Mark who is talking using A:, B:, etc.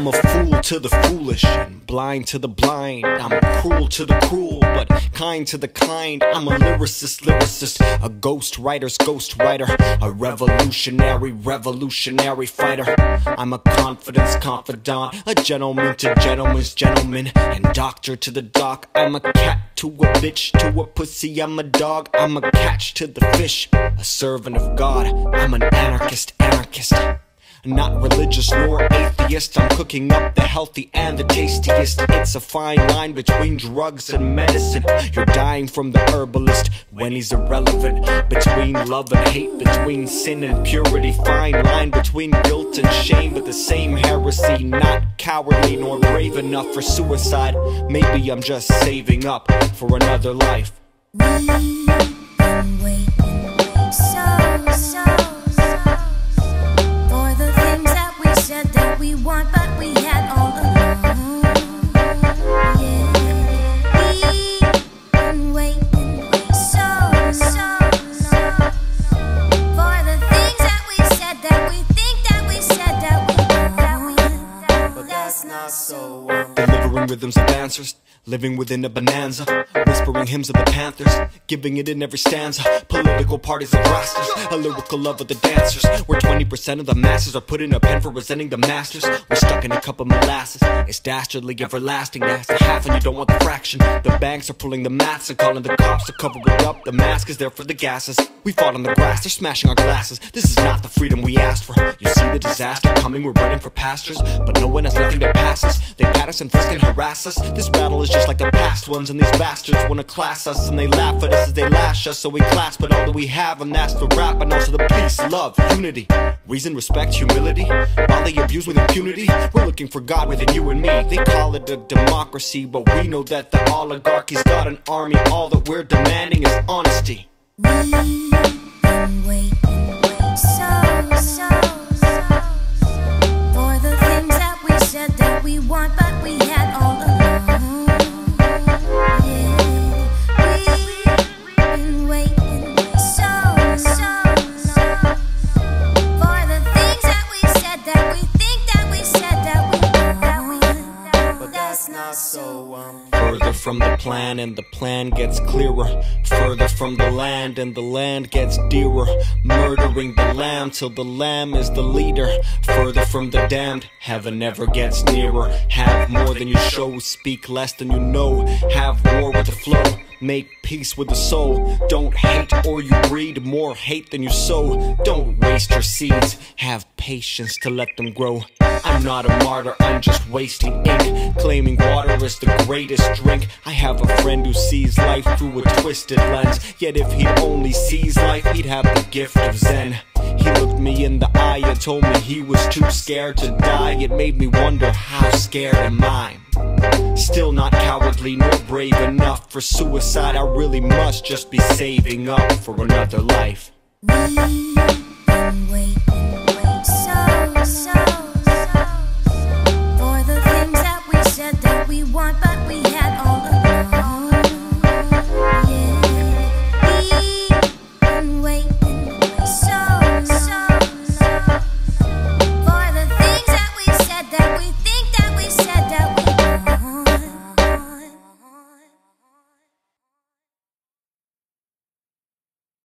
A: I'm a fool to the foolish and blind to the blind. I'm cruel to the cruel, but kind to the kind. I'm a lyricist, lyricist, a ghost writer's ghost writer, a revolutionary, revolutionary fighter. I'm a confidence confidant, a gentleman to gentleman's gentleman, and doctor to the doc. I'm a cat to a bitch, to a pussy. I'm a dog, I'm a catch to the fish, a servant of God. I'm an anarchist, anarchist. Not religious nor atheist, I'm cooking up the healthy and the tastiest. It's a fine line between drugs and medicine. You're dying from the herbalist when he's irrelevant. Between love and hate, between sin and purity. Fine line between guilt and shame, but the same heresy. Not cowardly nor brave enough for suicide. Maybe I'm just saving up for another life.
B: We've been waiting so, so,
A: rhythms of dancers living within a bonanza. Whispering hymns of the Panthers, giving it in every stanza. Political parties of rosters, a lyrical love of the dancers. Where 20% of the masses are put in a pen for resenting the masters. We're stuck in a cup of molasses, it's dastardly, everlasting. That's the half, and you don't want the fraction. The banks are pulling the maths and calling the cops to cover it up. The mask is there for the gases. We fought on the grass, they're smashing our glasses. This is not the freedom we asked for. You see the disaster coming, we're running for pastures, but no one has nothing to pass us. And and harass us. This battle is just like the past ones, and these bastards wanna class us and they laugh at us as they lash us. So we clasp it all that we have, and that's the rap, and also the peace, love, unity, reason, respect, humility. While they abuse with impunity, we're looking for God within you and me. They call it a democracy, but we know that the oligarchy's got an army. All that we're demanding is honesty.
B: We've
A: Further from the plan, and the plan gets clearer. Further from the land, and the land gets dearer. Murdering the lamb till the lamb is the leader. Further from the damned, heaven never gets nearer. Have more than you show, speak less than you know. Have war with the flow. Make peace with the soul. Don't hate or you breed more hate than you sow. Don't waste your seeds. Have patience to let them grow. I'm not a martyr, I'm just wasting ink. Claiming water is the greatest drink. I have a friend who sees life through a twisted lens. Yet if he only sees life, he'd have the gift of Zen. He looked me in the eye and told me he was too scared to die. It made me wonder how scared am I? Still not cowardly nor brave enough for suicide. I really must just be saving up for another life.
B: Been waiting so, so